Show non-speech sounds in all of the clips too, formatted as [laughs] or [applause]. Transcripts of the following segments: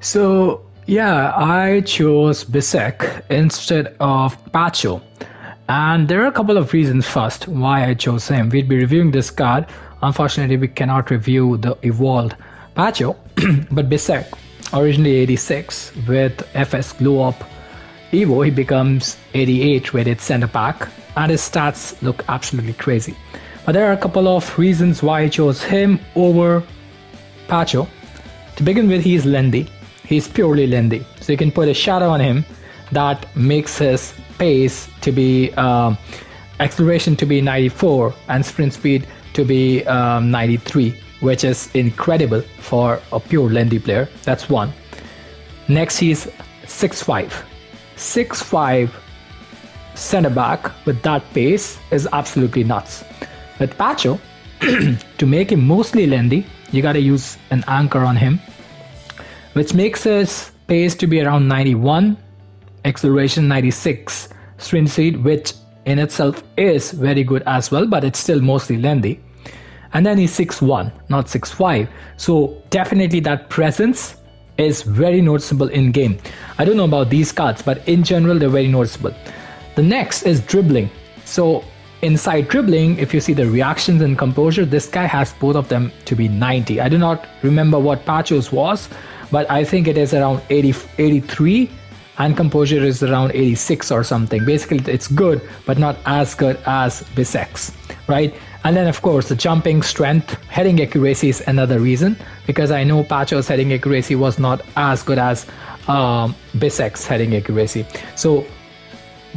So yeah, I chose Bisseck instead of Pacho. And there are a couple of reasons first why I chose him. We'd be reviewing this card. Unfortunately, we cannot review the evolved Pacho, [clears throat] but Bisseck, originally 86, with FS Glow Up Evo, he becomes 88 with its center back, and his stats look absolutely crazy. But there are a couple of reasons why I chose him over Pacho. To begin with, he's lengthy. He's purely lengthy. So you can put a shadow on him that makes his pace to be um, acceleration to be 94 and sprint speed to be um, 93, which is incredible for a pure lengthy player. That's one. Next, he's 6'5. 6'5 center back with that pace is absolutely nuts. With Pacho, [clears throat] to make him mostly lengthy, you gotta use an anchor on him, which makes his pace to be around 91, acceleration 96, sprint speed, which in itself is very good as well, but it's still mostly lengthy. And then he's 6'1, not 6'5. So definitely that presence is very noticeable in game. I don't know about these cards, but in general, they're very noticeable. The next is dribbling. So inside dribbling, if you see the reactions and composure, this guy has both of them to be 90. I do not remember what Pacho's was, but I think it is around 80, 83 and composure is around 86 or something. Basically, it's good, but not as good as Bisseck's, right? And then, of course, the jumping strength, heading accuracy is another reason because I know Pacho's heading accuracy was not as good as um, Bisseck's heading accuracy. So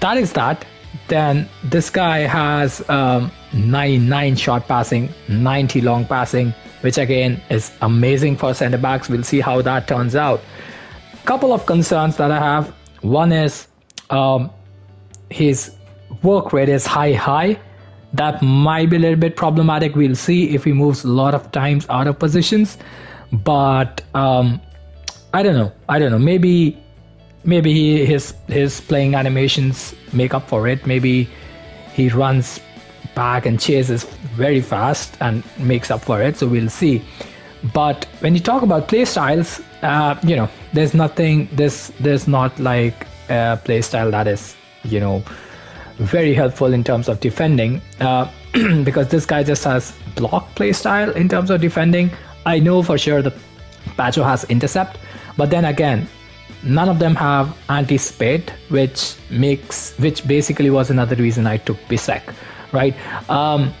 that is that. Then this guy has um, 99 short passing, 90 long passing, which again is amazing for center backs. We'll see how that turns out. Couple of concerns that I have. One is um, his work rate is high, high that might be a little bit problematic. We'll see if he moves a lot of times out of positions. But um, I don't know. I don't know. Maybe maybe he, his his playing animations make up for it. Maybe he runs back and chases very fast and makes up for it. So we'll see. But when you talk about play styles, uh, you know, there's nothing. There's there's not like a play style that is you know very helpful in terms of defending uh, [clears throat] because this guy just has block play style in terms of defending. I know for sure that Pacho has intercept, but then again, none of them have anticipate, which makes which basically was another reason I took Bisseck, right? Um,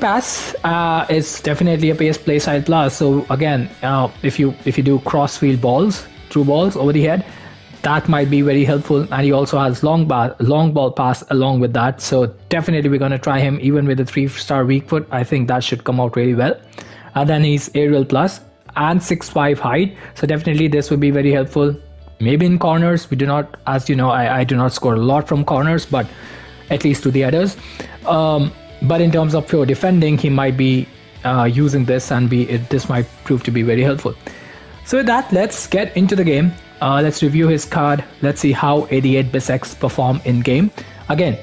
pass uh, is definitely a pace play style plus. So again, uh, if you if you do crossfield balls, through balls over the head, that might be very helpful. And he also has long bar, long ball pass along with that. So definitely we're going to try him even with a three star weak foot. I think that should come out really well. And then he's aerial plus and six five height. So definitely this would be very helpful. Maybe in corners we do not as you know i, I do not score a lot from corners but at least to the others um, but in terms of pure defending he might be uh, using this and be it, this might prove to be very helpful so with that let's get into the game uh, let's review his card. Let's see how 88 Bisseck's perform in game. Again,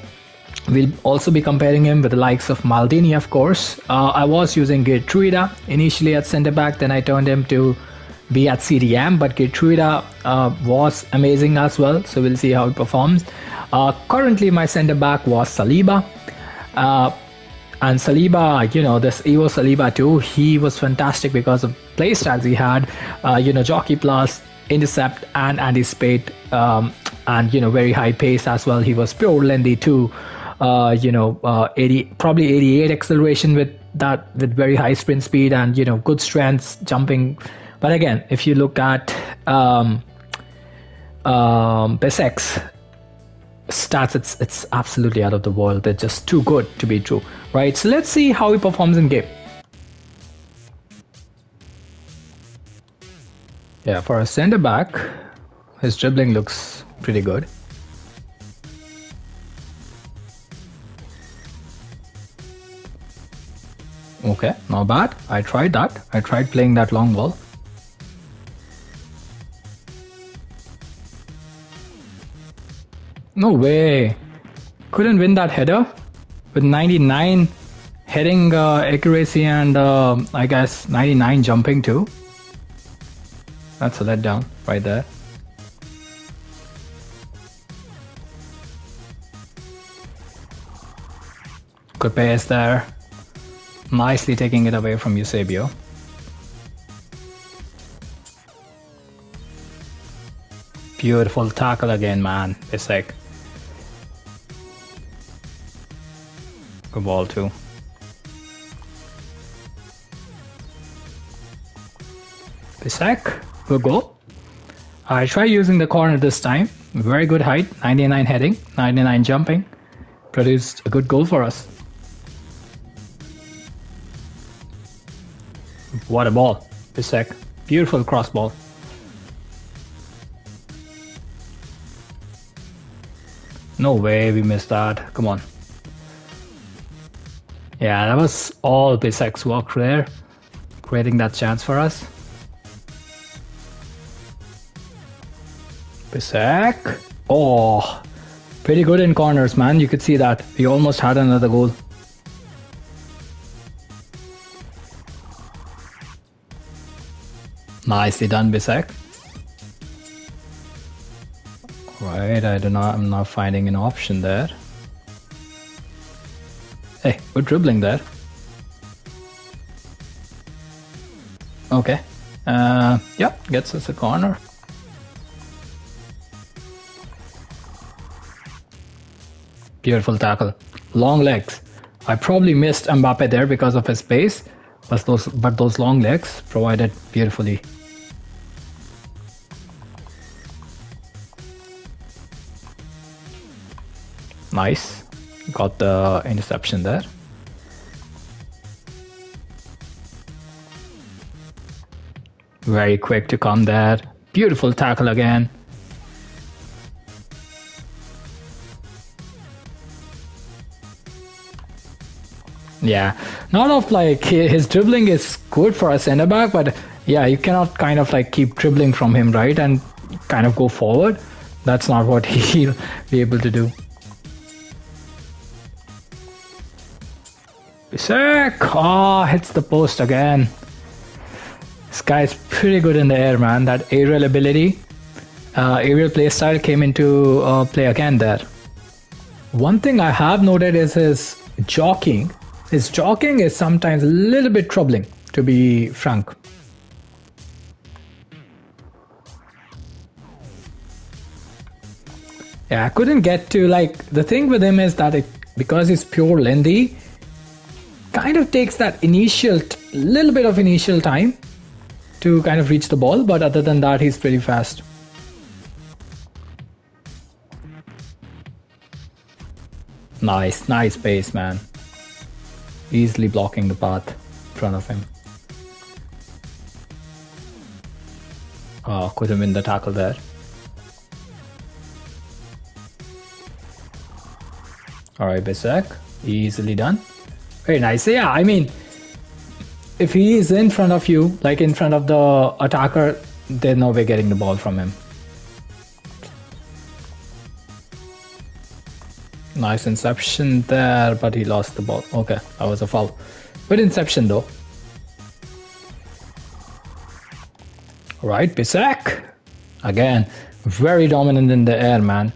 we'll also be comparing him with the likes of Maldini, of course. Uh, I was using Geertruida initially at center back, then I turned him to be at CDM, but Geertruida uh, was amazing as well. So we'll see how it performs. Uh, currently, my center back was Saliba. Uh, and Saliba, you know, this Evo Saliba too, he was fantastic because of playstyles he had. Uh, you know, Jockey Plus, intercept and anticipate um, and you know very high pace as well he was pure lengthy too uh, you know uh, 80 probably 88 acceleration with that with very high sprint speed and you know good strengths jumping but again if you look at um, um, Bisseck's stats it's it's absolutely out of the world they're just too good to be true right so let's see how he performs in game Yeah, for a center back, his dribbling looks pretty good. Okay, not bad. I tried that. I tried playing that long ball. No way. Couldn't win that header with 99 heading uh, accuracy and uh, I guess 99 jumping too. That's a letdown right there. Good pace there. Nicely taking it away from Eusebio. Beautiful tackle again, man. It's Good ball too. Bisseck, good goal. I try using the corner this time. Very good height, 99 heading, 99 jumping. Produced a good goal for us. What a ball. Bisseck. Beautiful cross ball. No way we missed that. Come on. Yeah, that was all Bisseck's work there. Creating that chance for us. Bisseck. Oh, pretty good in corners, man. You could see that. We almost had another goal. Nicely done, Bisseck. Right, I do not I'm not finding an option there. Hey, we're dribbling there. Okay. Uh yep, gets us a corner. Beautiful tackle. Long legs. I probably missed Mbappe there because of his pace, but those but those long legs provided beautifully. Nice. Got the interception there. Very quick to come there. Beautiful tackle again. Yeah, not of like [laughs] his dribbling is good for a center back, but yeah, you cannot kind of like keep dribbling from him, right? And kind of go forward. That's not what [laughs] he'll be able to do. Sick! Oh, hits the post again. This guy's pretty good in the air, man. That aerial ability, uh, aerial playstyle came into uh, play again there. One thing I have noted is his jockeying. His jockeying is sometimes a little bit troubling, to be frank. Yeah, I couldn't get to like the thing with him is that it because he's pure lengthy, kind of takes that initial little bit of initial time to kind of reach the ball, but other than that, he's pretty fast. Nice, nice pace, man. Easily blocking the path in front of him. Ah, oh, could have been the tackle there. Alright, Bisseck. Easily done. Very nice. Yeah, I mean, if he is in front of you, like in front of the attacker, there's no way getting the ball from him. Nice inception there, but he lost the ball. Okay, that was a foul. Good inception though. Right, Bisseck. Again, very dominant in the air, man.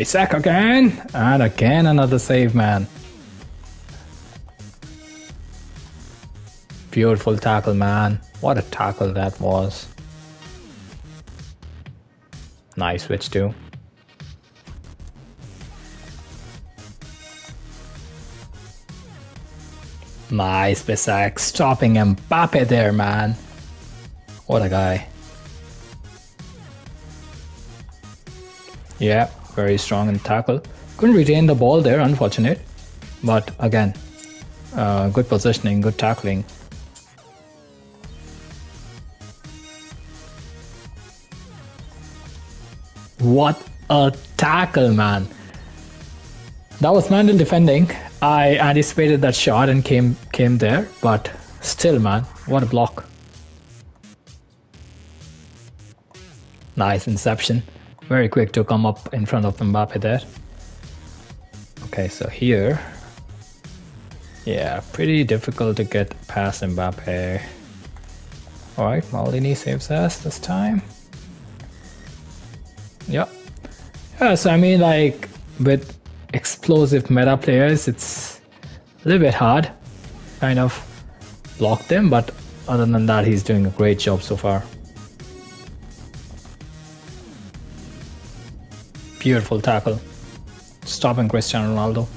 Bisseck again! And again another save, man. Beautiful tackle, man. What a tackle that was. Nice switch too. Nice, Bisseck. Stopping Mbappe there, man. What a guy. Yeah, very strong in tackle. Couldn't retain the ball there, unfortunate. But again, uh, good positioning, good tackling. What a tackle, man. That was Mandel defending. I anticipated that shot and came came there, but still, man, what a block. Nice inception. Very quick to come up in front of Mbappe there. Okay, so here. Yeah, pretty difficult to get past Mbappe. Alright, Maldini saves us this time. Yeah. Yeah, so I mean like with explosive meta players it's a little bit hard kind of block them, but other than that he's doing a great job so far. Beautiful tackle. Stopping Cristiano Ronaldo.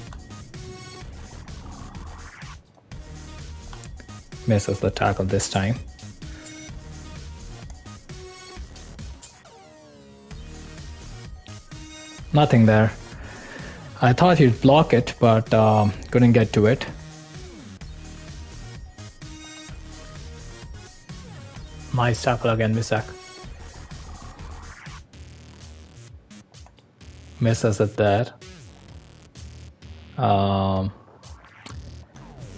Misses the tackle this time. Nothing there. I thought he'd block it, but uh, couldn't get to it. Nice tackle again, Bisseck. Misses it there. Um,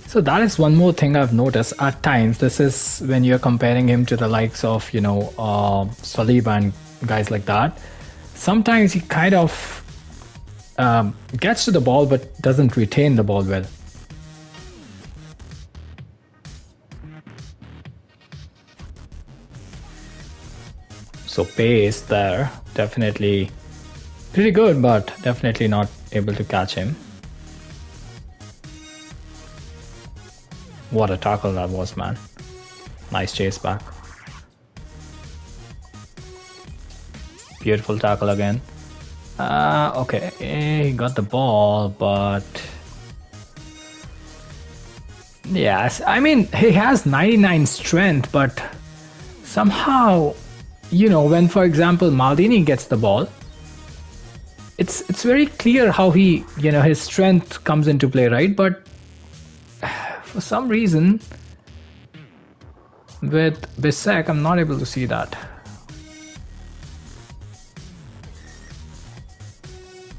so that is one more thing I've noticed at times. This is when you're comparing him to the likes of, you know, uh, Saliba and guys like that. Sometimes he kind of um, gets to the ball but doesn't retain the ball well. So pace there, definitely pretty good, but definitely not able to catch him. What a tackle that was, man. Nice chase back. Beautiful tackle again. Uh, okay, he got the ball, but... Yes, I mean, he has 99 strength, but somehow, you know, when, for example, Maldini gets the ball, it's it's very clear how he, you know, his strength comes into play, right? But for some reason with Bisseck I'm not able to see that.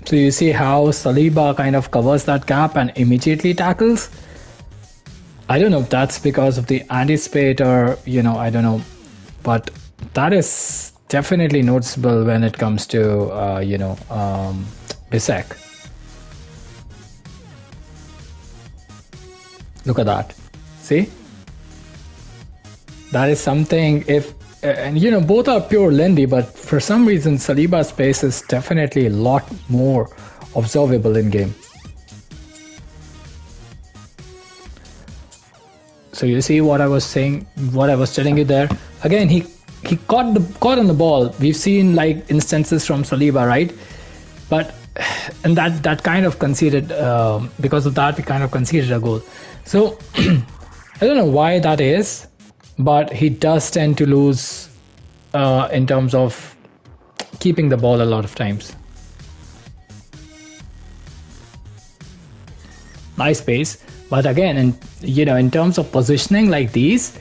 So you see how Saliba kind of covers that gap and immediately tackles? I don't know if that's because of the anticipate or you know I don't know. But that is definitely noticeable when it comes to uh, you know um, Look at that. See? That is something if and you know both are pure lengthy, but for some reason Saliba's pace is definitely a lot more observable in game. So you see what I was saying, what I was telling you there. Again, he he caught the caught on the ball. We've seen like instances from Saliba, right? But and that that kind of conceded um, because of that we kind of conceded a goal. So [clears throat] I don't know why that is, but he does tend to lose uh, in terms of keeping the ball a lot of times. Nice pace, but again, in you know, in terms of positioning like these,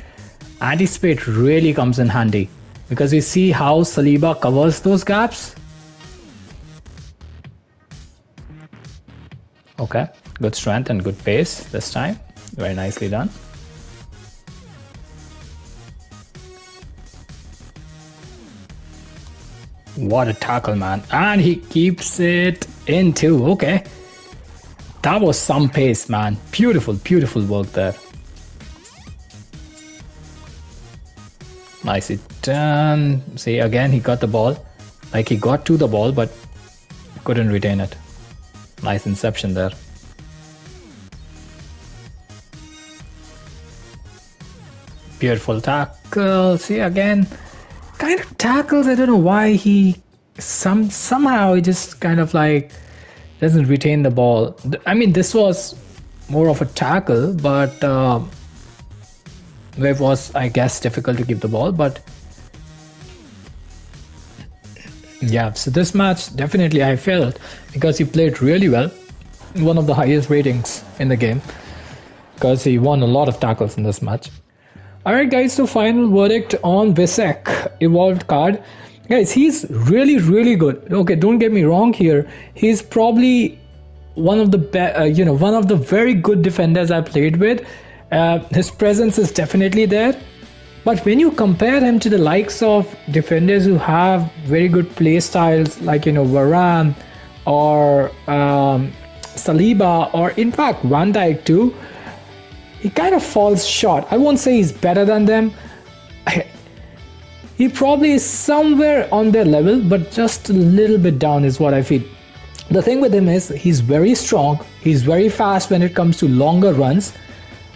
anticipate really comes in handy because you see how Saliba covers those gaps. Okay, good strength and good pace this time. Very nicely done. What a tackle, man. And he keeps it in too. Okay. That was some pace, man. Beautiful, beautiful work there. Nicely done. See, again, he got the ball. Like he got to the ball, but couldn't retain it. Nice inception there. Beautiful tackle. See again, kind of tackles. I don't know why he some somehow he just kind of like doesn't retain the ball. I mean, this was more of a tackle, but uh, it was, I guess, difficult to keep the ball. But yeah, so this match definitely I felt because he played really well, one of the highest ratings in the game, because he won a lot of tackles in this match. Alright guys, so final verdict on Bisseck evolved card. Guys, he's really really good. Okay, don't get me wrong here. He's probably one of the be- uh, you know one of the very good defenders I played with. Uh, his presence is definitely there. But when you compare him to the likes of defenders who have very good play styles, like you know Varane or um, Saliba, or in fact Van Dijk too, he kind of falls short. I won't say he's better than them. [laughs] he probably is somewhere on their level, but just a little bit down is what I feel. The thing with him is he's very strong, he's very fast when it comes to longer runs,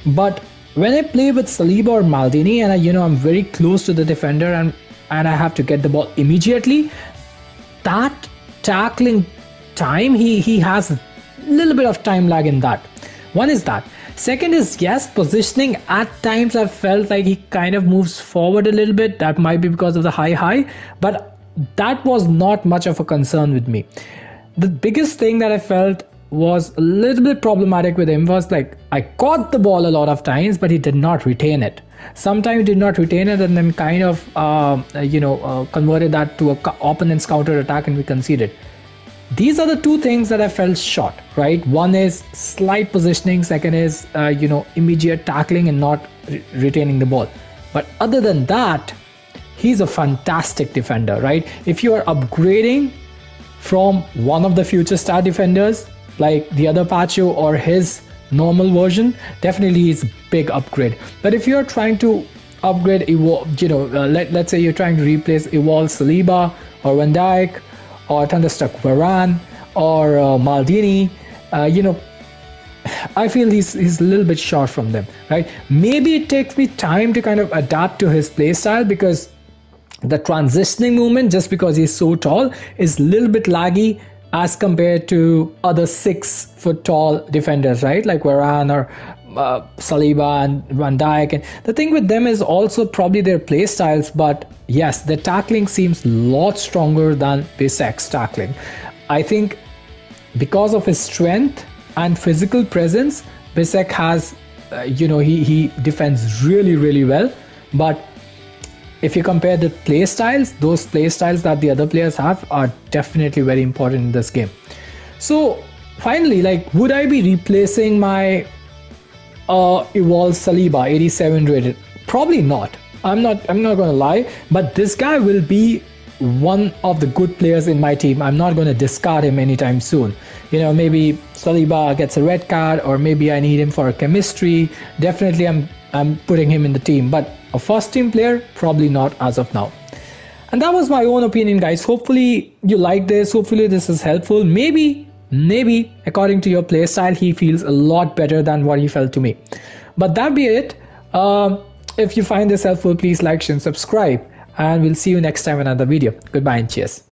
but when I play with Saliba or Maldini and I, you know I'm very close to the defender and and I have to get the ball immediately, that tackling time he he has a little bit of time lag in that. One is that. Second is yes, positioning at times I felt like he kind of moves forward a little bit. That might be because of the high high, but that was not much of a concern with me. The biggest thing that I felt was a little bit problematic with him was like I caught the ball a lot of times, but he did not retain it. Sometimes he did not retain it, and then kind of uh, you know uh, converted that to a opponent's counter attack, and we conceded. These are the two things that I felt short. Right, one is slight positioning, second is uh, you know immediate tackling and not re- retaining the ball. But other than that, he's a fantastic defender. Right, if you are upgrading from one of the future star defenders like the other Pacho or his normal version, definitely is a big upgrade. But if you're trying to upgrade, you know, uh, let, let's say you're trying to replace Evolve Saliba or Van Dijk or Thunderstruck Varane or uh, Maldini, uh, you know, I feel he's, he's a little bit short from them, right? Maybe it takes me time to kind of adapt to his playstyle because the transitioning movement, just because he's so tall, is a little bit laggy as compared to other six foot tall defenders, right? Like Varane or uh, Saliba and Van Dijk. And the thing with them is also probably their play styles, but yes, their tackling seems a lot stronger than Bisseck's tackling. I think because of his strength and physical presence, Bisseck has, uh, you know, he, he defends really, really well. But if you compare the play styles, those play styles that the other players have are definitely very important in this game. So finally, like, would I be replacing my uh, Evolve Saliba 87 rated? Probably not. I'm not. I'm not gonna lie. But this guy will be one of the good players in my team. I'm not gonna discard him anytime soon. You know, maybe Saliba gets a red card, or maybe I need him for a chemistry. Definitely, I'm I'm putting him in the team. But a first team player, probably not as of now. And that was my own opinion, guys. Hopefully, you like this. Hopefully, this is helpful. Maybe, maybe, according to your playstyle, he feels a lot better than what he felt to me. But that be it. Uh, if you find this helpful, please like, and subscribe. And we'll see you next time in another video. Goodbye and cheers.